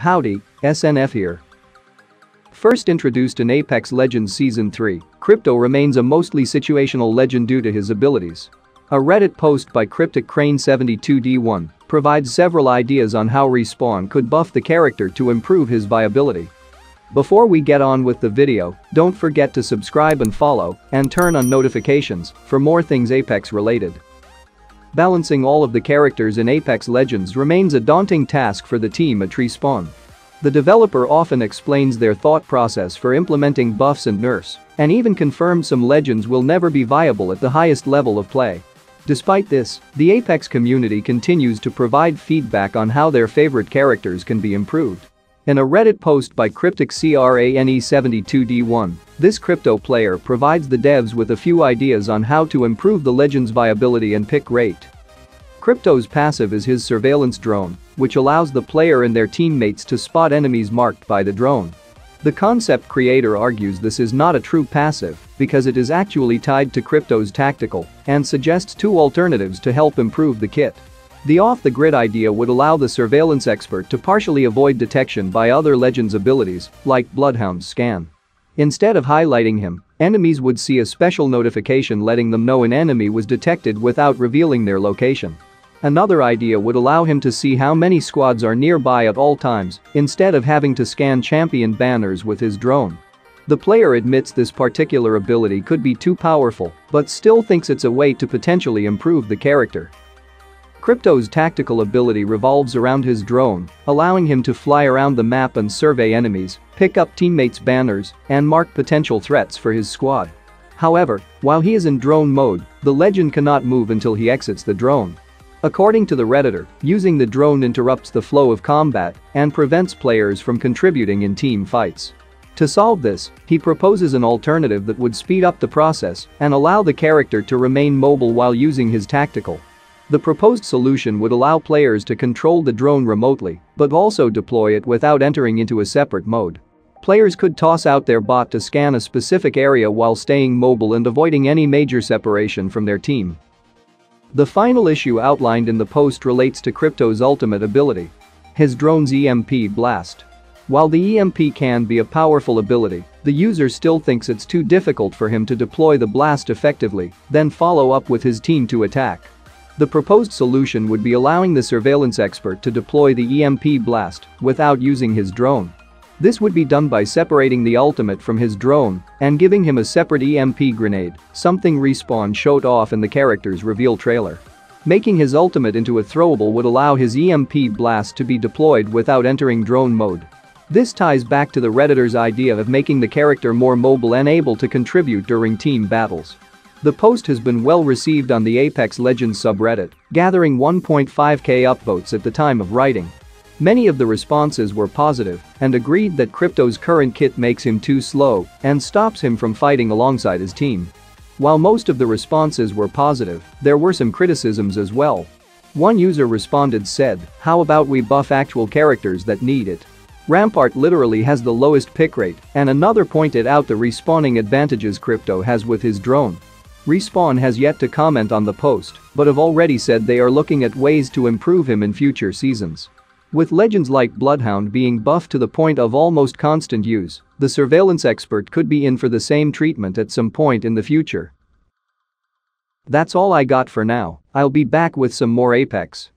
Howdy, SNF here. First introduced in Apex Legends Season 3, Crypto remains a mostly situational legend due to his abilities. A Reddit post by Cryptic Crane 72D1 provides several ideas on how Respawn could buff the character to improve his viability. Before we get on with the video, don't forget to subscribe and follow and turn on notifications for more things Apex related. Balancing all of the characters in Apex Legends remains a daunting task for the team at Respawn. The developer often explains their thought process for implementing buffs and nerfs, and even confirms some legends will never be viable at the highest level of play. Despite this, the Apex community continues to provide feedback on how their favorite characters can be improved. In a Reddit post by Cryptic CRANE72D1, this crypto player provides the devs with a few ideas on how to improve the legend's viability and pick rate. Crypto's passive is his surveillance drone, which allows the player and their teammates to spot enemies marked by the drone. The concept creator argues this is not a true passive because it is actually tied to Crypto's tactical and suggests two alternatives to help improve the kit. The off-the-grid idea would allow the surveillance expert to partially avoid detection by other Legends abilities, like Bloodhound's scan. Instead of highlighting him, enemies would see a special notification letting them know an enemy was detected without revealing their location. Another idea would allow him to see how many squads are nearby at all times instead of having to scan champion banners with his drone. The player admits this particular ability could be too powerful but still thinks it's a way to potentially improve the character. Crypto's tactical ability revolves around his drone, allowing him to fly around the map and survey enemies, pick up teammates' banners, and mark potential threats for his squad. However, while he is in drone mode, the legend cannot move until he exits the drone. According to the Redditor, using the drone interrupts the flow of combat and prevents players from contributing in team fights. To solve this, he proposes an alternative that would speed up the process and allow the character to remain mobile while using his tactical. The proposed solution would allow players to control the drone remotely, but also deploy it without entering into a separate mode. Players could toss out their bot to scan a specific area while staying mobile and avoiding any major separation from their team. The final issue outlined in the post relates to Crypto's ultimate ability. His drone's EMP blast. While the EMP can be a powerful ability, the user still thinks it's too difficult for him to deploy the blast effectively, then follow up with his team to attack. The proposed solution would be allowing the surveillance expert to deploy the EMP blast without using his drone. This would be done by separating the ultimate from his drone and giving him a separate EMP grenade, something Respawn showed off in the character's reveal trailer. Making his ultimate into a throwable would allow his EMP blast to be deployed without entering drone mode. This ties back to the Redditor's idea of making the character more mobile and able to contribute during team battles. The post has been well received on the Apex Legends subreddit, gathering 1.5k upvotes at the time of writing. Many of the responses were positive and agreed that Crypto's current kit makes him too slow and stops him from fighting alongside his team. While most of the responses were positive, there were some criticisms as well. One user responded said, how about we buff actual characters that need it? Rampart literally has the lowest pick rate and another pointed out the respawning advantages Crypto has with his drone. Respawn has yet to comment on the post, but have already said they are looking at ways to improve him in future seasons. With legends like Bloodhound being buffed to the point of almost constant use, the surveillance expert could be in for the same treatment at some point in the future. That's all I got for now, I'll be back with some more Apex.